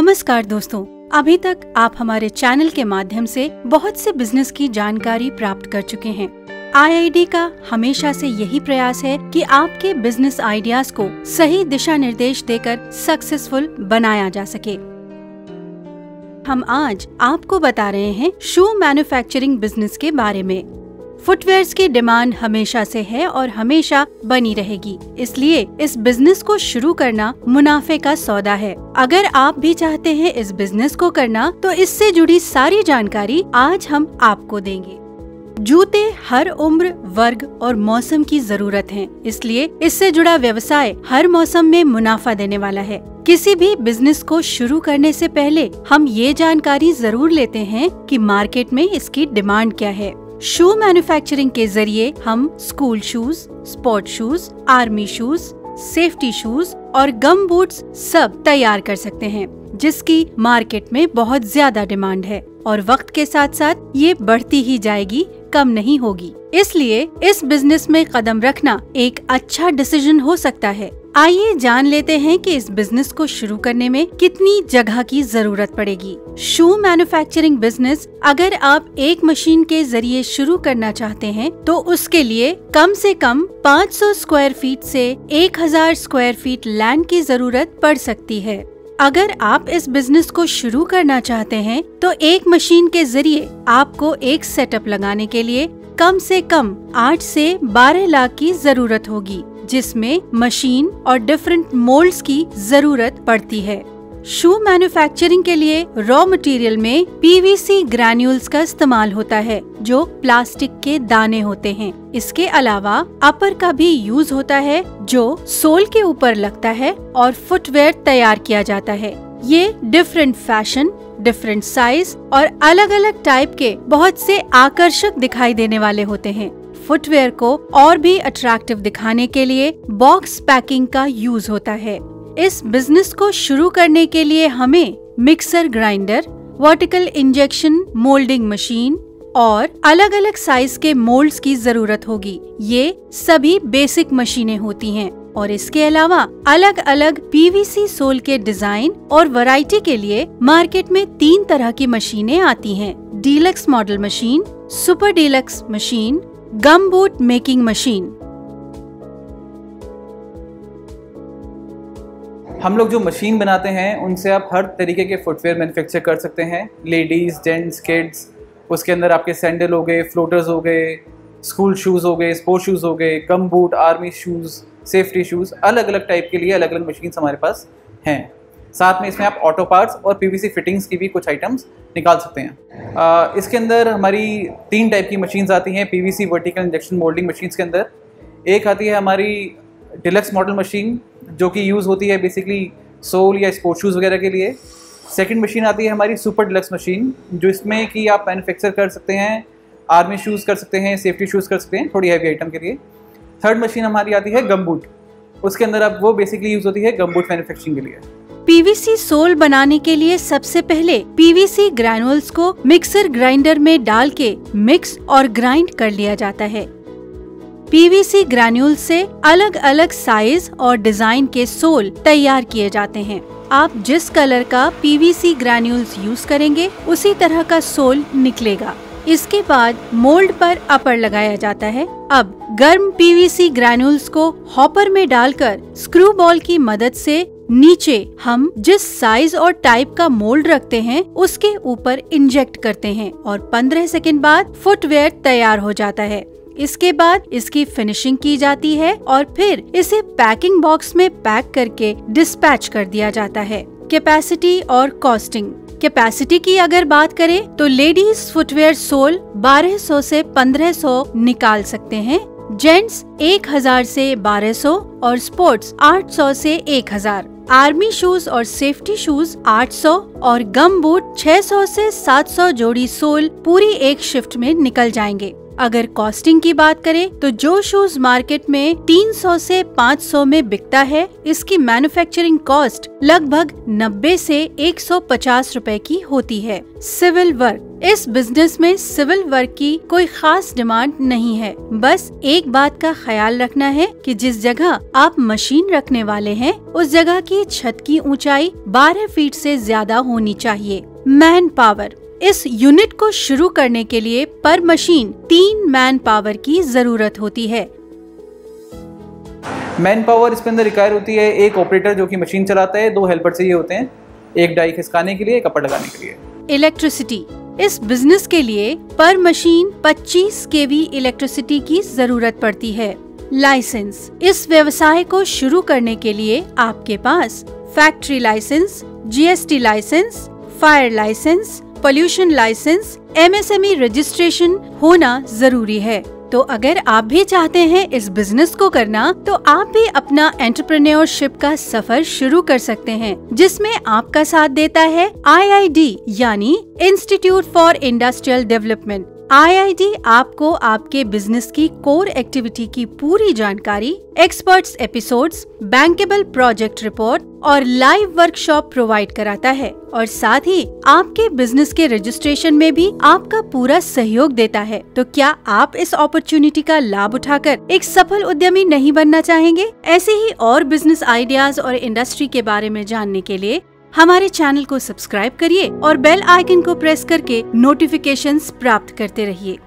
नमस्कार दोस्तों, अभी तक आप हमारे चैनल के माध्यम से बहुत से बिज़नेस की जानकारी प्राप्त कर चुके हैं। आईआईडी का हमेशा से यही प्रयास है कि आपके बिज़नेस आइडियाज़ को सही दिशा निर्देश देकर सक्सेसफुल बनाया जा सके। हम आज आपको बता रहे हैं शू मैन्युफैक्चरिंग बिज़नेस के बारे में। फुटवेयर्स की डिमांड हमेशा से है और हमेशा बनी रहेगी। इसलिए इस बिज़नेस को शुरू करना मुनाफे का सौदा है। अगर आप भी चाहते हैं इस बिज़नेस को करना तो इससे जुड़ी सारी जानकारी आज हम आपको देंगे। जूते हर उम्र, वर्ग और मौसम की ज़रूरत है। इसलिए इससे जुड़ा व्यवसाय हर मौसम में मुनाफा देने वाला है। किसी भी बिज़नेस को शुरू करने से पहले हम ये जानकारी ज़रूर लेते हैं कि मार्केट में इसकी डिमांड क्या है। शू मैन्युफैक्चरिंग के ज़रिए हम school shoes, sport shoes, army shoes, safety shoes और गम बूट्स सब तैयार कर सकते हैं, जिसकी मार्केट में बहुत ज़्यादा डिमांड है और वक्त के साथ साथ ये बढ़ती ही जाएगी, कम नहीं होगी। इसलिए इस बिज़नेस में कदम रखना एक अच्छा डिसीज़न हो सकता है। आइए जान लेते हैं कि इस बिज़नेस को शुरू करने में कितनी जगह की ज़रूरत पड़ेगी। शू मैन्युफैक्चरिंग बिज़नेस अगर आप एक मशीन के ज़रिए शुरू करना चाहते हैं तो उसके लिए कम से कम 500 स्क्वायर फीट से 1000 स्क्वायर फीट लैंड की ज़रूरत पड़ सकती है। अगर आप इस बिज़नेस को शुरू करना चाहते हैं तो एक मशीन के ज़रिए आपको एक सेटअप लगाने के लिए कम से कम 8 से 12 लाख की ज़रूरत होगी। जिसमें मशीन और डिफरेंट मोल्ड्स की ज़रूरत पड़ती है। शू मैन्युफैक्चरिंग के लिए रॉ मटेरियल में पीवीसी ग्रैन्यूल्स का इस्तेमाल होता है, जो प्लास्टिक के दाने होते हैं। इसके अलावा अपर का भी यूज़ होता है, जो सोल के ऊपर लगता है और फुटवेयर तैयार किया जाता है। ये डिफरेंट फ़ैशन डिफरेंट साइज़ और अलग अलग टाइप के बहुत से आकर्षक दिखाई देने वाले होते हैं। फुटवेयर को और भी अट्रैक्टिव दिखाने के लिए बॉक्स पैकिंग का यूज़ होता है। इस बिज़नेस को शुरू करने के लिए हमें mixer grinder vertical injection moulding machine और अलग अलग साइज़ के मोल्ड्स की ज़रूरत होगी। ये सभी बेसिक मशीनें होती हैं और इसके अलावा अलग अलग पीवीसी सोल के डिज़ाइन और वैरायटी के लिए मार्केट में तीन तरह की मशीनें आती हैं। Deluxe model machine super deluxe machine boot making machine हम लोग जो मशीन बनाते हैं, उनसे आप हर तरीके के फुटवेयर मैन्युफैक्चर कर सकते हैं। लेडीज़ जेंट्स किड्स उसके अंदर आपके सैंडल हो गए फ्लोटर्स हो गए स्कूल शूज़ हो गए स्पोर्ट्स शूज़ हो गए gum boot army shoes safety shoes अलग अलग टाइप के लिए अलग अलग मशीन्स हमारे पास हैं। साथ में इसमें आप ऑटो पार्ट्स और पीवीसी फिटिंग्स की भी कुछ आइटम्स निकाल सकते हैं। आ, इसके अंदर हमारी तीन टाइप की मशीन्स आती हैं PVC vertical injection moulding machines के अंदर। एक आती है हमारी डिलक्स मॉडल मशीन जो कि यूज़ होती है बेसिकली सोल या स्पोर्ट शूज़ वगैरह के लिए। सेकेंड मशीन आती है हमारी सुपर डिलक्स मशीन जो इसमें कि आप मैन्युफैक्चर कर सकते हैं आर्मी शूज़ कर सकते हैं सेफ्टी शूज़ कर सकते हैं थोड़ी हैवी आइटम के लिए। थर्ड मशीन हमारी आती है गमबूट उसके अंदर अब वो बेसिकली यूज़ होती है गमबूट मैन्युफैक्चरिंग के लिए। पीवीसी सोल बनाने के लिए सबसे पहले पीवीसी ग्रैनुअल्स को मिक्सर ग्राइंडर में डाल के मिक्स और ग्राइंड कर लिया जाता है। पीवीसी ग्रैन्यूल से अलग अलग साइज़ और डिज़ाइन के सोल तैयार किए जाते हैं। आप जिस कलर का पीवीसी ग्रैन्यूल्स यूज़ करेंगे, उसी तरह का सोल निकलेगा। इसके बाद मोल्ड पर अपर लगाया जाता है। अब गर्म पीवीसी ग्रैन्यूल्स को हॉपर में डालकर स्क्रू बॉल की मदद से नीचे हम जिस साइज़ और टाइप का मोल्ड रखते हैं, उसके ऊपर इंजेक्ट करते हैं और 15 सेकंड बाद फुटवेयर तैयार हो जाता है। इसके बाद इसकी फिनिशिंग की जाती है और फिर इसे पैकिंग बॉक्स में पैक करके डिस्पैच कर दिया जाता है। कैपेसिटी और कॉस्टिंग कैपेसिटी की अगर बात करें तो लेडीज़ फुटवेयर सोल 1200 से 1500 निकाल सकते हैं। जेंट्स 1000 से 1200 और स्पोर्ट्स 800 से 1000 आर्मी शूज़ और सेफ्टी शूज़ 800 और गम बूट 600 से 700 जोड़ी सोल पूरी एक शिफ्ट में निकल जाएँगे। अगर कॉस्टिंग की बात करें तो जो शूज़ मार्केट में 300 से 500 में बिकता है, इसकी मैन्युफैक्चरिंग कॉस्ट लगभग 90 से 150 रुपए की होती है। सिविल वर्क इस बिज़नेस में सिविल वर्क की कोई खास डिमांड नहीं है। बस एक बात का ख्याल रखना है कि जिस जगह आप मशीन रखने वाले हैं, उस जगह की छत की ऊंचाई 12 फीट से ज़्यादा होनी चाहिए। मैन पावर इस यूनिट को शुरू करने के लिए पर मशीन तीन मैन पावर की ज़रूरत होती है। मैन पावर इसके अंदर रिक्वायर होती है एक ऑपरेटर जो कि मशीन चलाता है दो हेल्पर चाहिए होते हैं एक डाई खिसकाने के लिए एक कपड़ लगाने के लिए। इलेक्ट्रिसिटी इस बिज़नेस के लिए पर मशीन 25 केवी इलेक्ट्रिसिटी की ज़रूरत पड़ती है। लाइसेंस इस व्यवसाय को शुरू करने के लिए आपके पास factory licence GST licence fire licence pollution licence MSME registration होना ज़रूरी है। तो अगर आप भी चाहते हैं इस बिज़नेस को करना तो आप भी अपना एंटरप्रेन्योरशिप का सफ़र शुरू कर सकते हैं, जिसमें आपका साथ देता है आईआईडी यानी institute for industrial development IID आपको आपके बिज़नेस की कोर एक्टिविटी की पूरी जानकारी experts episodes, bankable project report और लाइव वर्कशॉप प्रोवाइड कराता है। और साथ ही आपके बिज़नेस के रजिस्ट्रेशन में भी आपका पूरा सहयोग देता है। तो क्या आप इस अपॉर्चुनिटी का लाभ उठाकर एक सफल उद्यमी नहीं बनना चाहेंगे? ऐसे ही और बिज़नेस आइडियाज़ और इंडस्ट्री के बारे में जानने के लिए हमारे चैनल को सब्सक्राइब करिए और बेल आइकन को प्रेस करके नोटिफिकेशंस प्राप्त करते रहिए।